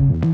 Bye.